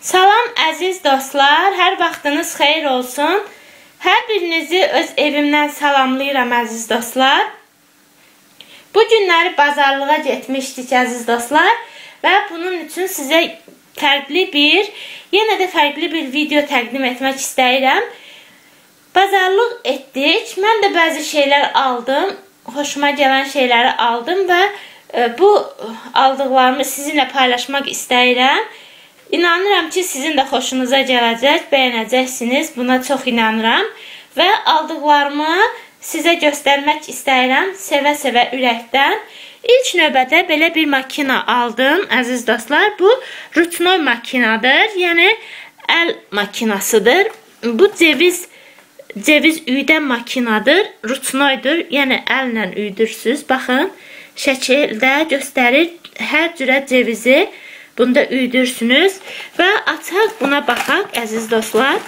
Salam əziz dostlar, hər vaxtınız xeyir olsun. Hər birinizi öz evimdən salamlayıram əziz dostlar. Bu günləri bazarlığa getmişdik əziz dostlar və bunun üçün sizə fərqli bir, yenə də fərqli bir video təqdim etmək istəyirəm. Bazarlıq etdik. Mən də bəzi şeylər aldım. Xoşuma gələn şeyləri aldım və e, bu aldıqlarımı sizinlə paylaşmaq istəyirəm. İnanıram ki, sizin də xoşunuza gələcək, bəyənəcəksiniz. Buna çox inanıram və aldıqlarımı sizə göstərmək istəyirəm sevə-sevə ürəkdən. İlk növbədə belə bir makina aldım, əziz dostlar. Bu rutnoy makinadır, yəni əl makinasıdır. Bu ceviz ceviz üydən makinadır, rutnoydur, yəni əllə üydürsüz. Baxın, şəkildə göstərir hər cürə cevizi Bunda üydürsünüz və açaq buna baxaq əziz dostlar.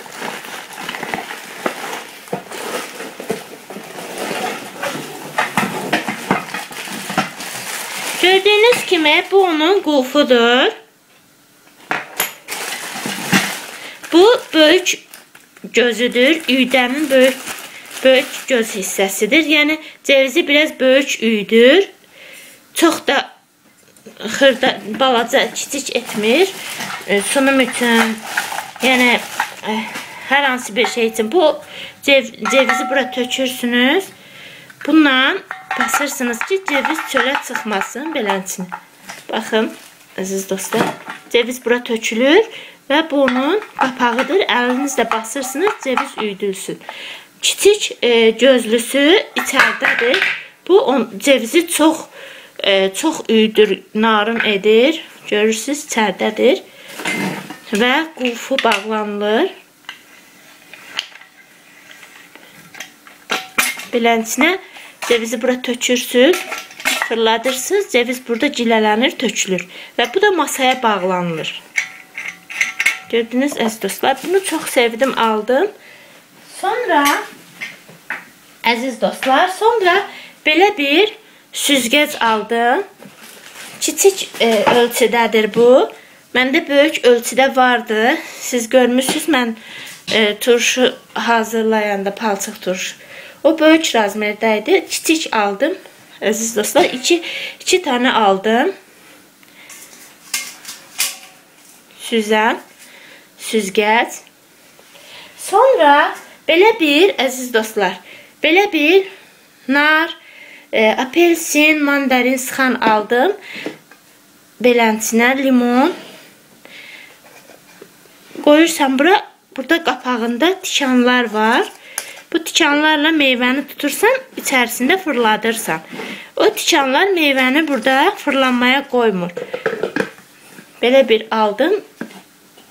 Gördüyünüz kimi bu onun qulfudur. Bu böyük gözüdür. Üydəmin böyük böyük göz hissəsidir. Yəni cevizi biraz böyük üydür. Çox da xırda, balaca, kiçik etmir. E, sunum üçün, yəni e, hər hansı bir şey üçün bu cev cevizi bura tökürsünüz. Bununla basırsınız ki, ceviz çölə çıxmasın beləncə. Baxın, əziz dostlar, ceviz bura tökülür və bunun qapağıdır. Əlinizlə basırsınız, ceviz üydülsün. Kiçik e, gözlüsü içərdədir. Bu on, cevizi çox e, çox üydür, narın edir. Görürsüz, içərdədir. Və qulfu bağlanılır. Bilənçinə cevizi bura tökürsüz, fırladırsınız, ceviz burada gilələnir, tökülür. Və bu da masaya bağlanılır. Gördünüz, əziz dostlar, bunu çox sevdim, aldım. Sonra, əziz dostlar, sonra belə bir süzgəc aldım. Kiçik e, ölçüdədir bu. Məndə böyük ölçüdə vardı. Siz görmüsünüz mən e, turşu hazırlayanda palçıq turşu. O böyük razmerdə idi. Kiçik aldım. Əziz dostlar, 2 2 dənə aldım. Süzən süzgəc. Sonra belə bir əziz dostlar, belə bir nar e, apelsin, mandarin sıxan aldım. Belənçinə limon. Qoyursan bura, burada qapağında tikanlar var. Bu tikanlarla meyvəni tutursan, içərisində fırladırsan. O tikanlar meyvəni burada fırlanmaya qoymur. Belə bir aldım.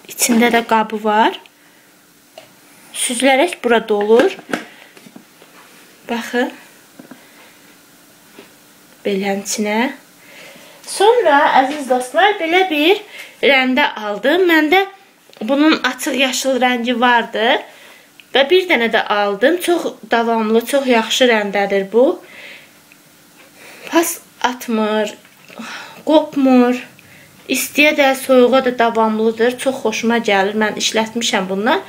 İçində də qabı var. Süzülərək burada olur. Baxın belənçinə. Sonra əziz dostlar, belə bir rəndə aldım. Məndə bunun açıq yaşıl rəngi vardı və bir dənə də aldım. Çox davamlı, çox yaxşı rəndədir bu. Pas atmır, qopmur. İstiyə də, soyuğa da davamlıdır. Çox xoşuma gəlir. Mən işlətmişəm bundan.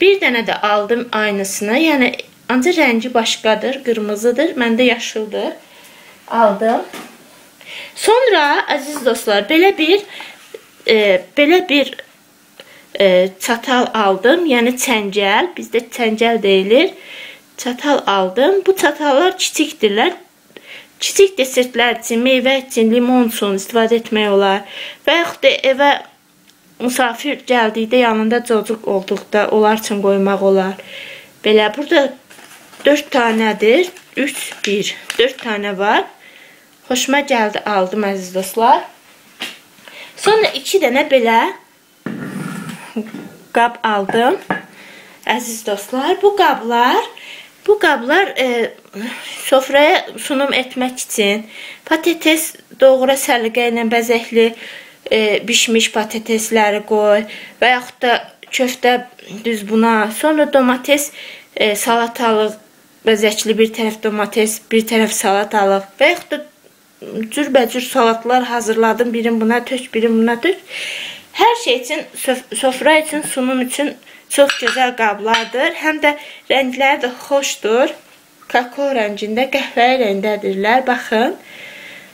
Bir dənə də aldım aynısını. Yəni ancaq rəngi başqadır, qırmızıdır. Məndə yaşıldır aldım. Sonra əziz dostlar, belə bir e, belə bir e, çatal aldım. Yəni çəngəl, bizdə çəngəl deyilir. Çatal aldım. Bu çatallar kiçikdirlər. Kiçik desertlər üçün, meyvə üçün, limon üçün istifadə etmək olar. Və yaxud da evə misafir gəldikdə yanında cocuq olduqda onlar üçün qoymaq olar. Belə burada 4 tanədir. 3 1 4 tanə var. Xoşuma gəldi, aldım əziz dostlar. Sonra iki dənə belə qab aldım. Əziz dostlar, bu qablar bu qablar e, sofraya sunum etmək üçün patates doğra səliqə ilə bəzəkli e, bişmiş patatesləri qoy və yaxud da köftə düz buna, sonra domates e, salatalıq bəzəkli bir tərəf domates, bir tərəf salatalıq və yaxud da cürbəcür salatlar hazırladım. Birim buna tök, birim buna tök. Hər şey üçün, sofra üçün, sunum üçün çox gözəl qablardır. Həm də rəngləri də xoşdur. Kakao rəngində, qəhvəyi rəngdədirlər. Baxın.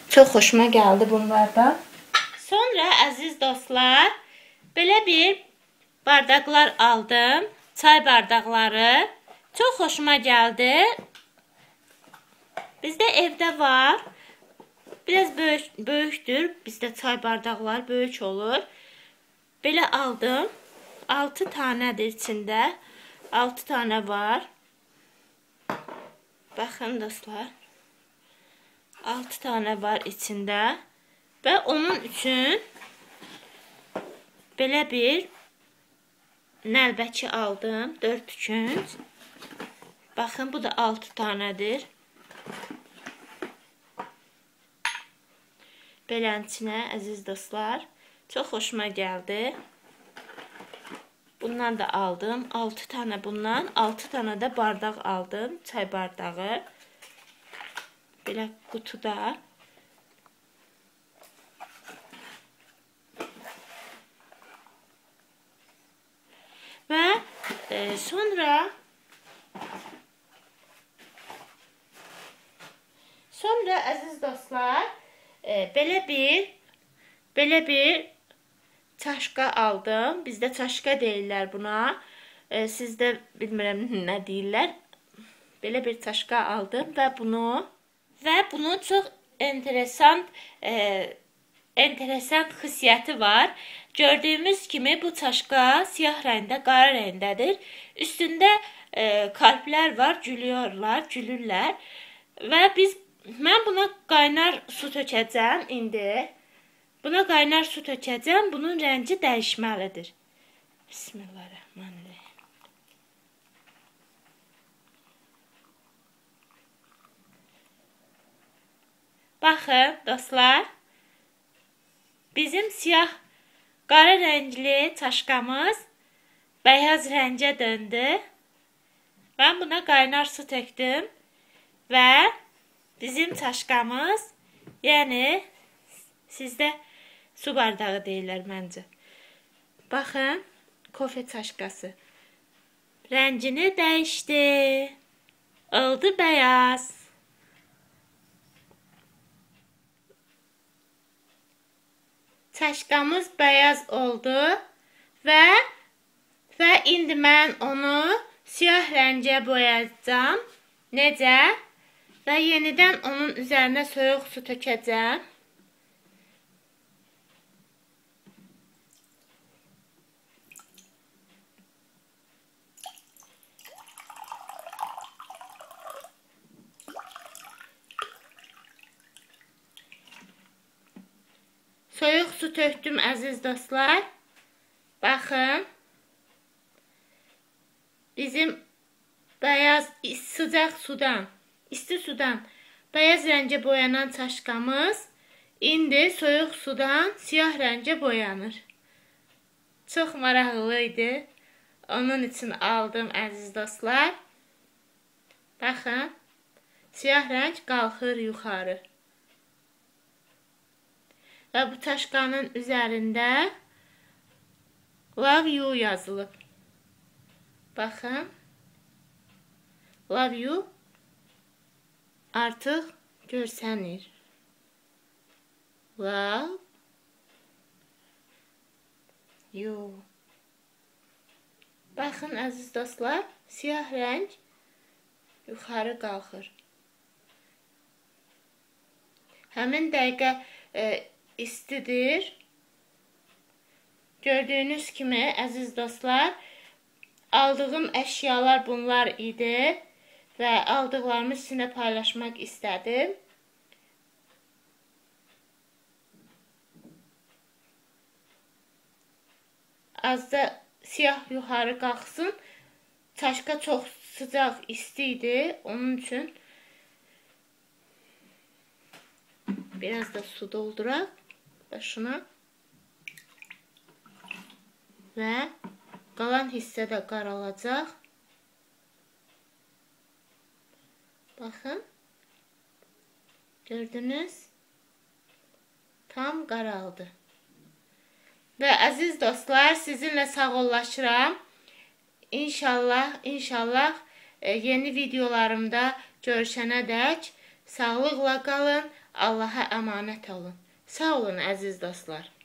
Çox xoşuma gəldi bunlardan. Sonra əziz dostlar, belə bir bardaqlar aldım. Çay bardaqları. Çox xoşuma gəldi. Bizdə evdə var. Biraz böyük, böyükdür. Bizdə çay bardaqlar böyük olur. Belə aldım. 6 tanədir içində. 6 tanə var. Baxın dostlar. 6 tanə var içində. Və onun üçün belə bir nəlbəki aldım. 4 üçün. Baxın, bu da 6 tanədir. Belənçinə, əziz dostlar. Çox xoşuma gəldi. Bundan da aldım. 6 tane bundan. 6 tane de bardaq aldım. Çay bardağı. Belə qutuda. Və e, sonra sonra əziz dostlar, e, belə bir belə bir çaşqa aldım. Bizdə çaşqa deyirlər buna. E, sizdə bilmirəm nə deyirlər. Belə bir çaşqa aldım və bunu və bunun çox enteresan e, enteresan xüsusiyyəti var. Gördüyümüz kimi bu çaşqa siyah rəngdə, qara rəngdədir. Üstündə e, kalplər var, gülüyorlar, gülürlər. Və biz mən buna qaynar su tökəcəm indi. Buna qaynar su tökəcəm. Bunun rəngi dəyişməlidir. Bismillahirrahmanirrahim. Baxın, dostlar. Bizim siyah qara rəngli çaşqamız bəyaz rəngə döndü. Mən buna qaynar su tökdüm və bizim çaşqamız, yəni sizdə Su bardağı deyirlər məncə. Baxın, kofe çaşqası. Rəngini dəyişdi. Oldu bəyaz. Çaşqamız bəyaz oldu və və indi mən onu siyah rəngə boyayacağam. Necə? Və yenidən onun üzərinə soyuq su tökəcəm. Soyuq su tökdüm əziz dostlar. Baxın. Bizim bəyaz sıcaq sudan, isti sudan bəyaz rəngə boyanan çaşqamız indi soyuq sudan siyah rəngə boyanır. Çox maraqlı idi. Onun üçün aldım əziz dostlar. Baxın. Siyah rəng qalxır yuxarı. Və bu taşqanın üzərində Love you yazılıb. Baxın. Love you artıq görsənir. Love you. Baxın əziz dostlar, siyah rəng yuxarı qalxır. Həmin dəqiqə e, istidir. Gördüyünüz kimi, əziz dostlar, aldığım əşyalar bunlar idi və aldıqlarımı sizinlə paylaşmaq istədim. Azda siyah yuxarı qalxsın. Çaşqa çox sıcaq, isti idi. Onun üçün biraz da su dolduraq başına və qalan hissə də qaralacaq. Baxın. Gördünüz? Tam qaraldı. Və əziz dostlar, sizinlə sağollaşıram. İnşallah, inşallah e, yeni videolarımda görüşənədək sağlıqla qalın, Allaha əmanət olun. Sağ olun əziz dostlar.